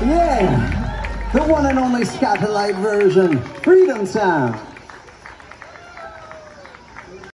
Yeah, the one and only Scatterlight version, Freedom Sound.